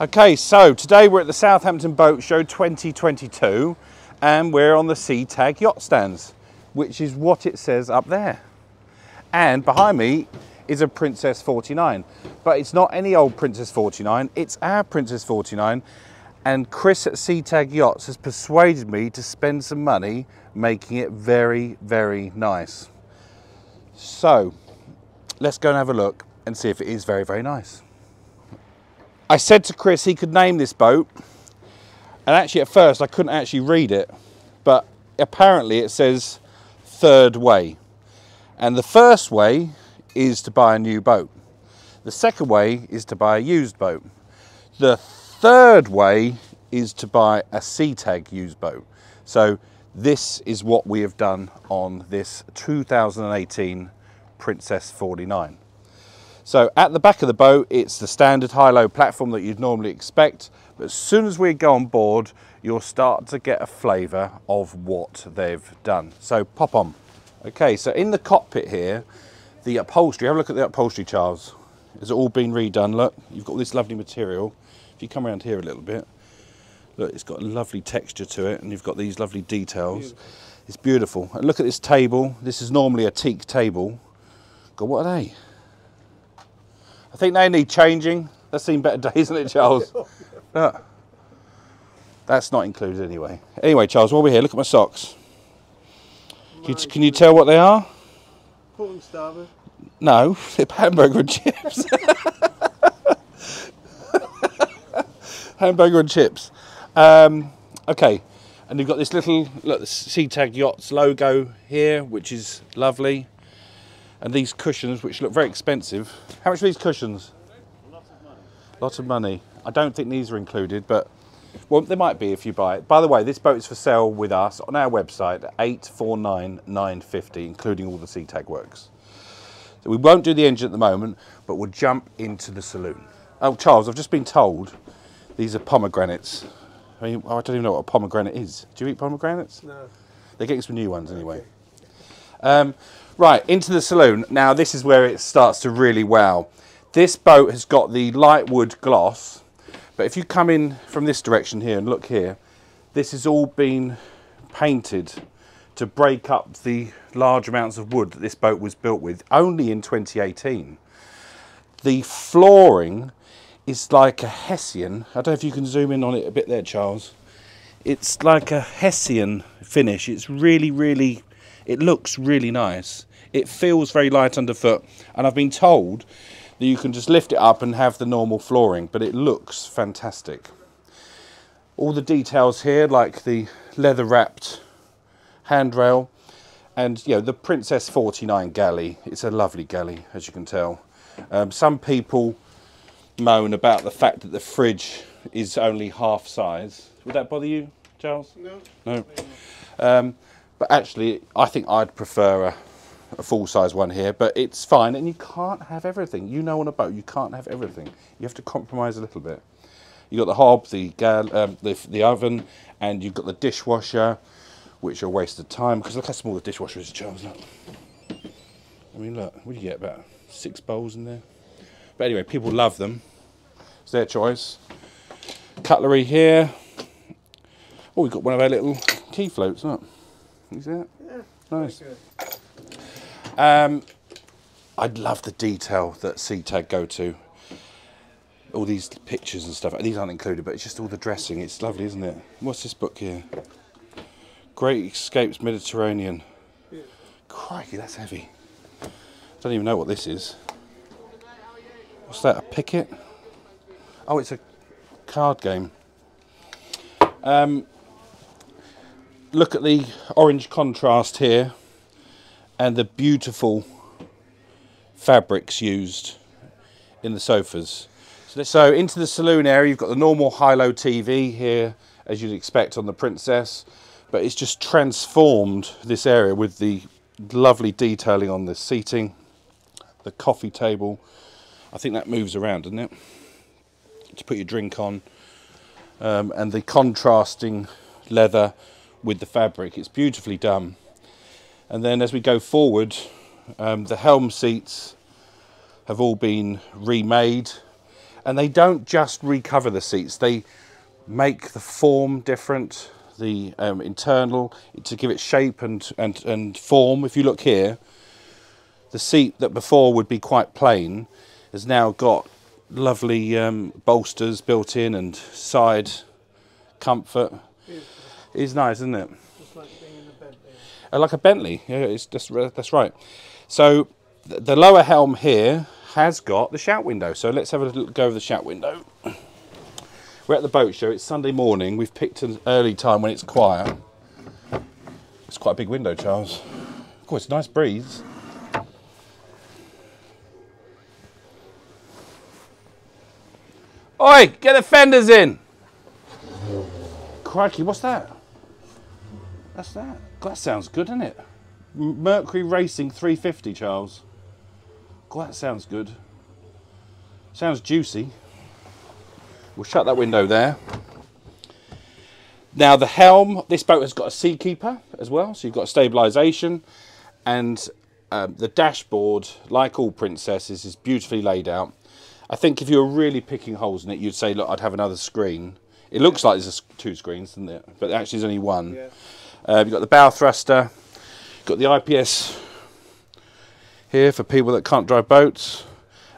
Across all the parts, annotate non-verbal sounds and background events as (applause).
Okay, so today we're at the Southampton Boat Show 2022 and we're on the Setag yacht stands, which is what it says up there. And behind me is a Princess 49, but it's not any old Princess 49, it's our Princess 49 and Chris at Setag Yachts has persuaded me to spend some money making it very, very nice. So let's go and have a look and see if it is very, very nice. I said to Chris he could name this boat, and actually at first I couldn't actually read it, but apparently it says third way. And the first way is to buy a new boat. The second way is to buy a used boat. The third way is to buy a Setag used boat. So this is what we have done on this 2018 Princess 49. So at the back of the boat, it's the standard high-low platform that you'd normally expect. But as soon as we go on board, you'll start to get a flavour of what they've done. So pop on. Okay, so in the cockpit here, the upholstery, have a look at the upholstery, Charles. It's all been redone. Look, you've got this lovely material. If you come around here a little bit, look, it's got a lovely texture to it, and you've got these lovely details. Beautiful. It's beautiful. And look at this table. This is normally a teak table. God, what are they? I think they need changing. They've seen better (laughs) days, isn't it, Charles? (laughs) Look. That's not included anyway. Anyway, Charles, while we're here, look at my socks. Can you, can you tell what they are? Port and starboard. No, (laughs) they're hamburger and chips. hamburger and chips. Um, okay, and you've got this little look, the Setag Yachts logo here, which is lovely and these cushions, which look very expensive. How much are these cushions? Lots of money. Lots of money. I don't think these are included, but well, they might be if you buy it. By the way, this boat is for sale with us on our website at 849,950, including all the Setag works. So we won't do the engine at the moment, but we'll jump into the saloon. Oh, Charles, I've just been told these are pomegranates. I mean, I don't even know what a pomegranate is. Do you eat pomegranates? No. They're getting some new ones anyway. Um, Right, into the saloon. Now this is where it starts to really wow. This boat has got the light wood gloss, but if you come in from this direction here and look here, this has all been painted to break up the large amounts of wood that this boat was built with only in 2018. The flooring is like a Hessian. I don't know if you can zoom in on it a bit there, Charles. It's like a Hessian finish. It's really, really it looks really nice. It feels very light underfoot, and I've been told that you can just lift it up and have the normal flooring, but it looks fantastic. All the details here, like the leather wrapped handrail, and you know the Princess 49 galley. It's a lovely galley, as you can tell. Um, some people moan about the fact that the fridge is only half size. Would that bother you, Charles? No. No. Um, but actually, I think I'd prefer a, a full-size one here, but it's fine. And you can't have everything. You know on a boat, you can't have everything. You have to compromise a little bit. You've got the hob, the, um, the, the oven, and you've got the dishwasher, which are a waste of time. Because look how small the dishwasher is, Charles. Look. I mean, look, what do you get? About six bowls in there. But anyway, people love them. It's their choice. Cutlery here. Oh, we've got one of our little key floats, look. You see that? Yeah. Nice. Um, I'd love the detail that Setag go to. All these pictures and stuff. These aren't included, but it's just all the dressing. It's lovely, isn't it? What's this book here? Great Escapes Mediterranean. Yeah. Crikey, that's heavy. I don't even know what this is. What's that? A picket? Oh, it's a card game. Um, look at the orange contrast here and the beautiful fabrics used in the sofas. So into the saloon area, you've got the normal high-low TV here, as you'd expect on the Princess, but it's just transformed this area with the lovely detailing on the seating, the coffee table. I think that moves around, doesn't it? To put your drink on. Um, and the contrasting leather with the fabric. It's beautifully done. And then as we go forward, um, the helm seats have all been remade And they don't just recover the seats, they make the form different, the um, internal, to give it shape and, and, and form. If you look here, the seat that before would be quite plain has now got lovely um, bolsters built in and side comfort. It's nice, isn't it? Just like being in a bed there. Uh, like a Bentley. Yeah, it's just that's right. So th- the lower helm here has got the shout window. So let's have a little go of the shout window. We're at the boat show. It's Sunday morning. We've picked an early time when it's quiet. It's quite a big window, Charles. Of course, nice breeze. Oi, get the fenders in. Crikey, what's that? That's that. That sounds good, doesn't it? Mercury Racing 350, Charles. God, that sounds good. Sounds juicy. We'll shut that window there. Now the helm, this boat has got a seakeeper as well, so you've got stabilisation, and um, the dashboard, like all princesses, is beautifully laid out. I think if you were really picking holes in it, you'd say, look, I'd have another screen. It looks like there's two screens, doesn't it? But actually, there's only one. Yeah. Uh, you've got the bow thruster, got the IPS here for people that can't drive boats,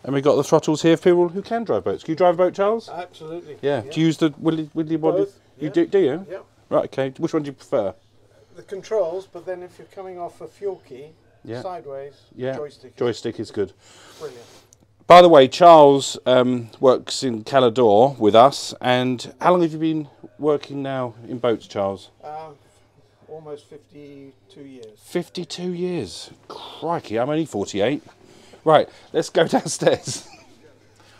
and we've got the throttles here for people who can drive boats. Can you drive a boat, Charles? Absolutely. Yeah. Do you use the Willy Willy body? Both, You yeah. do? Do you? Yeah. Right. Okay. Which one do you prefer? The controls, but then if you're coming off a fuel quay, Yeah. sideways, Yeah. joystick. Joystick is good. Brilliant. By the way, Charles um, works in Calador with us, and how long have you been working now in boats, Charles? Um, almost 52 years. 52 years. Crikey, I'm only 48. Right, let's go (laughs) downstairs.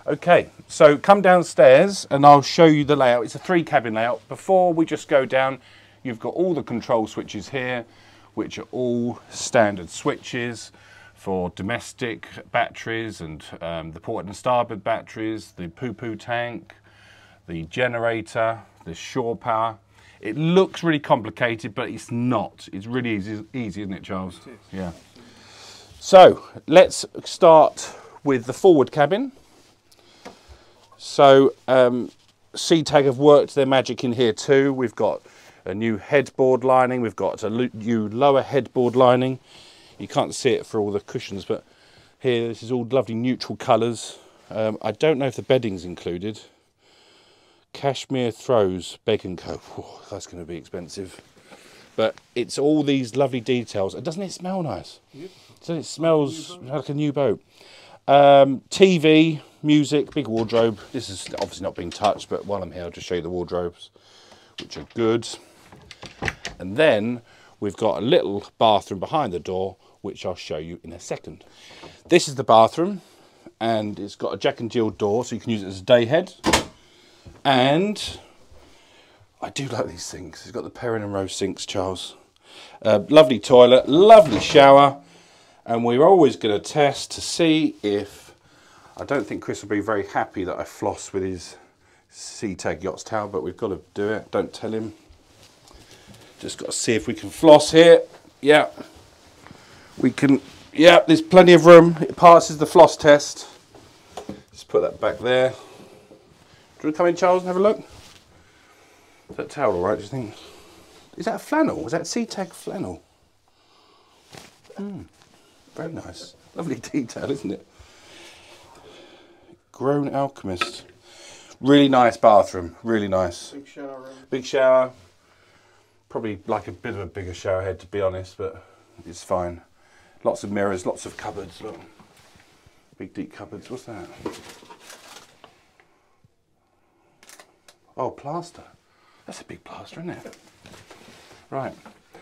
okay, so come downstairs and I'll show you the layout. It's a three cabin layout. Before we just go down, you've got all the control switches here, which are all standard switches for domestic batteries and um, the port and starboard batteries, the poo-poo tank, the generator, the shore power. It looks really complicated, but it's not. It's really easy, easy isn't it, Charles? Yeah. So let's start with the forward cabin. So um, Setag have worked their magic in here too. We've got a new headboard lining. We've got a new lower headboard lining. You can't see it for all the cushions, but here this is all lovely neutral colours. Um, I don't know if the bedding's included. Cashmere Throws Begg and Co. Whew, that's going to be expensive. But it's all these lovely details. And doesn't it smell nice? Yep. So it smells like a new boat. Um, TV, music, big wardrobe. This is obviously not being touched, but while I'm here, I'll just show you the wardrobes, which are good. And then we've got a little bathroom behind the door, which I'll show you in a second. This is the bathroom, and it's got a Jack and Jill door, so you can use it as a day head. And I do like these things. It's got the Perrin and Rowe sinks, Charles. Uh, lovely toilet, lovely shower, and we're always going to test to see if. I don't think Chris will be very happy that I floss with his Setag Yachts towel, but we've got to do it. Don't tell him. Just got to see if we can floss here. Yeah. We can. Yeah, there's plenty of room. It passes the floss test. Just put that back there. Do you want to come in, Charles, and have a look? Is that towel all right, do you think? Is that a flannel? Is that Setag flannel? Hmm, very nice. Lovely detail, isn't it? Grown Alchemist. Really nice bathroom, really nice. Big shower room. Big shower. Probably like a bit of a bigger shower head to be honest, but it's fine. Lots of mirrors, lots of cupboards. Look. Big deep cupboards. What's that? Oh, plaster. That's a big plaster, isn't it? Right.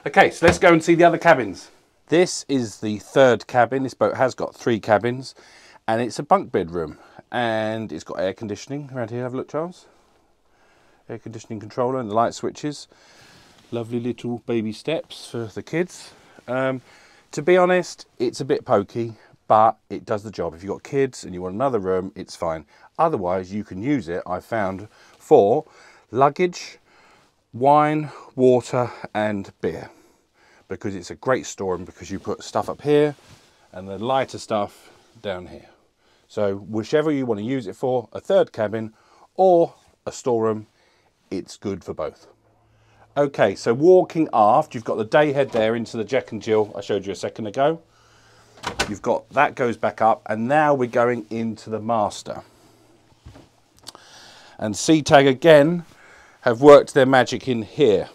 Okay, so let's go and see the other cabins. This is the third cabin. This boat has got three cabins, and it's a bunk bedroom, and it's got air conditioning around here. Have a look, Charles. Air conditioning controller and the light switches. Lovely little baby steps for the kids. Um, to be honest, it's a bit pokey, but it does the job. If you've got kids and you want another room, it's fine. Otherwise, you can use it, I found, for luggage, wine, water, and beer. Because it's a great store storeroom because you put stuff up here and the lighter stuff down here. So whichever you want to use it for, a third cabin or a storeroom, it's good for both. Okay, so walking aft, you've got the day head there into the Jack and Jill I showed you a second ago. You've got that goes back up, and now we're going into the master. And Setag again have worked their magic in here.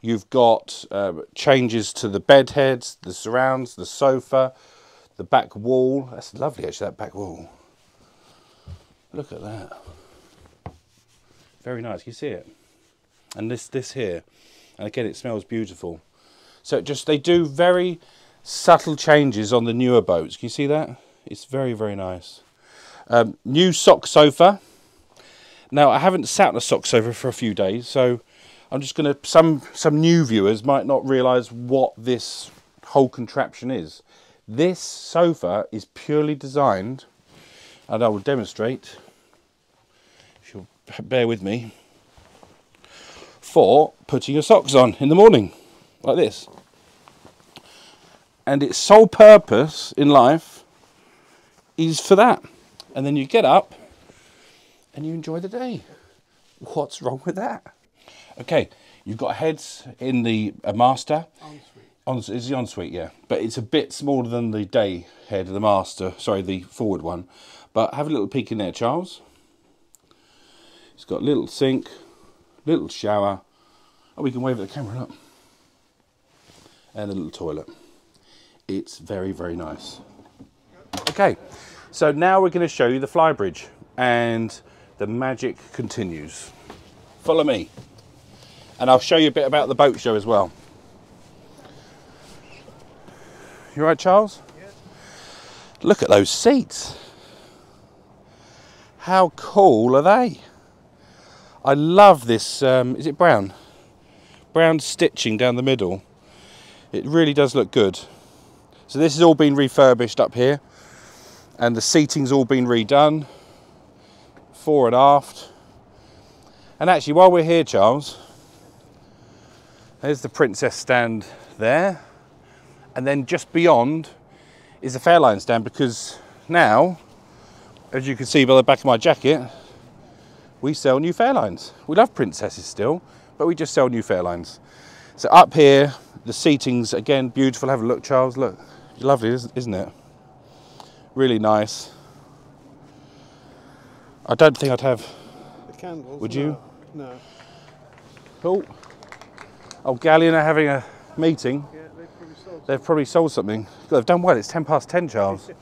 You've got uh, changes to the bed heads, the surrounds, the sofa, the back wall. That's lovely, actually, that back wall. Look at that. Very nice. You see it? And this, this here, and again, it smells beautiful. So just they do very subtle changes on the newer boats. Can you see that? It's very, very nice. Um, new sock sofa. Now I haven't sat on a sock sofa for a few days, so I'm just going to. Some some new viewers might not realise what this whole contraption is. This sofa is purely designed, and I will demonstrate. If you'll bear with me, for putting your socks on in the morning, like this. And its sole purpose in life is for that. And then you get up and you enjoy the day. What's wrong with that? Okay, you've got heads in the a master. On, is the ensuite, yeah. But it's a bit smaller than the day head of the master. Sorry, the forward one. But have a little peek in there, Charles. It's got a little sink, little shower. Oh, we can wave at the camera up. And a little toilet. It's very, very nice. Okay, so now we're going to show you the flybridge and the magic continues. Follow me. And I'll show you a bit about the boat show as well. You right, Charles? Yes. Look at those seats. How cool are they? I love this. Um, is it brown? Brown stitching down the middle. It really does look good. So this has all been refurbished up here, and the seating's all been redone, fore and aft. And actually, while we're here, Charles, there's the Princess stand there, and then just beyond is the Fairline stand because now, as you can see by the back of my jacket, we sell new Fairlines. We love Princesses still, but we just sell new Fairlines. So up here, the seating's again beautiful. Have a look, Charles. Look, lovely, isn't it? Really nice. I don't think I'd have. The candles. Would no. you? No. Oh, oh, Galleon are having a meeting. Yeah, they probably sold. They've probably sold something. God, they've done well. It's ten past ten, Charles. (laughs)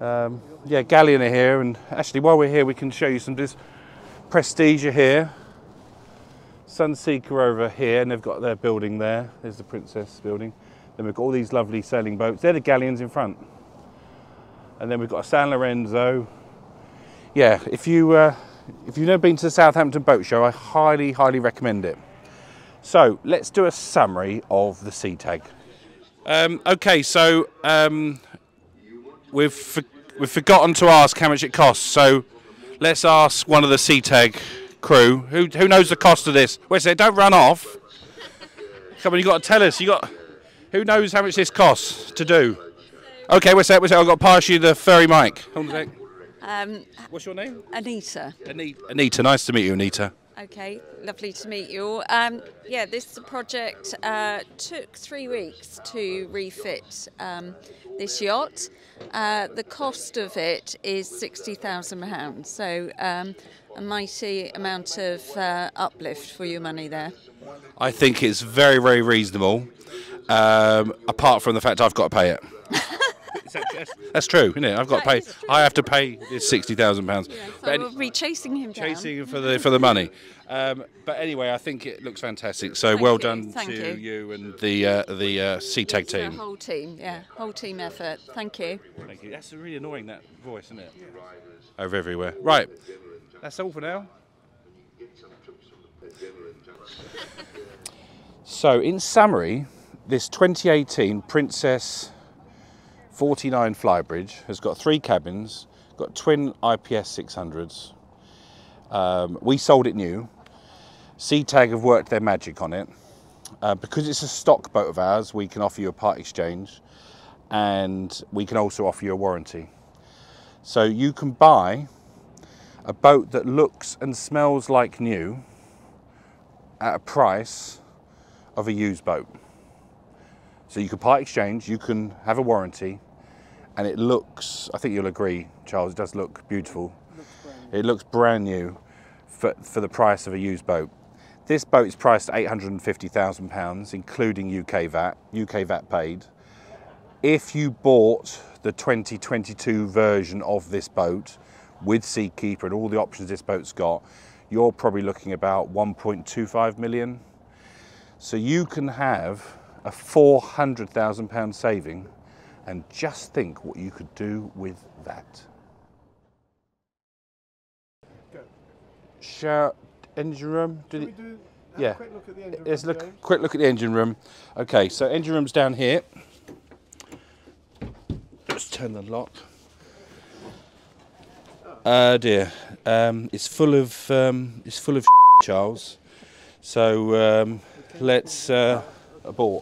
Um, yeah, Galleon are here, and actually, while we're here, we can show you some. This Prestige are here. Sunseeker over here, and they've got their building there. There's the Princess building. Then we've got all these lovely sailing boats. They're the galleons in front. And then we've got a San Lorenzo. Yeah, if you uh, if you've never been to the Southampton Boat Show, I highly, highly recommend it. So let's do a summary of the Setag. Um, okay, so um, we've for, we've forgotten to ask how much it costs. So let's ask one of the Setag crew who who knows the cost of this. Wait a second, don't run off. Come on, you got to tell us. You got who knows how much this costs to do? Okay, wait a second, wait. I've got to pass you the furry mic. Hold on a sec. Um, What's your name? Anita. Anita. Anita, nice to meet you, Anita. Okay, lovely to meet you all. Um, yeah, this project uh, took three weeks to refit um, this yacht. Uh, the cost of it is £60,000, so um, a mighty amount of uh, uplift for your money there. I think it's very, very reasonable. Um, apart from the fact I've got to pay it. That's true, isn't it? I've got to pay. I have to pay this sixty thousand pounds. So we'll be chasing him down. chasing for the for the money. Um, but anyway, I think it looks fantastic. So Thank well you, done thank to you. you and the uh, the uh, Setag It's the team. whole team, yeah, whole team effort. Thank you. Thank you. That's really annoying that voice, isn't it? Over everywhere. Right. That's all for now. So, in summary, this 2018 Princess 49 Flybridge has got three cabins, got twin IPS 600s. Um, we sold it new. Setag have worked their magic on it. Uh, because it's a stock boat of ours, we can offer you a part exchange and we can also offer you a warranty. So you can buy a boat that looks and smells like new at a price of a used boat. So you can part exchange, you can have a warranty, and it looks, I think you'll agree, Charles, it does look beautiful. It looks brand new for, for the price of a used boat. This boat is priced at £850,000, including UK VAT, UK VAT paid. If you bought the 2022 version of this boat with Seakeeper and all the options this boat's got, you're probably looking about 1.25 million. So you can have a 400,000 pound saving and just think what you could do with that. Shout engine room. Did we it, do yeah. quick look at the engine let's room, look quick look at the engine room. Okay, so engine room's down here. Let's turn the lock. Uh dear, um, it's full of um, it's full of (laughs) Charles. So um, let's uh, abort.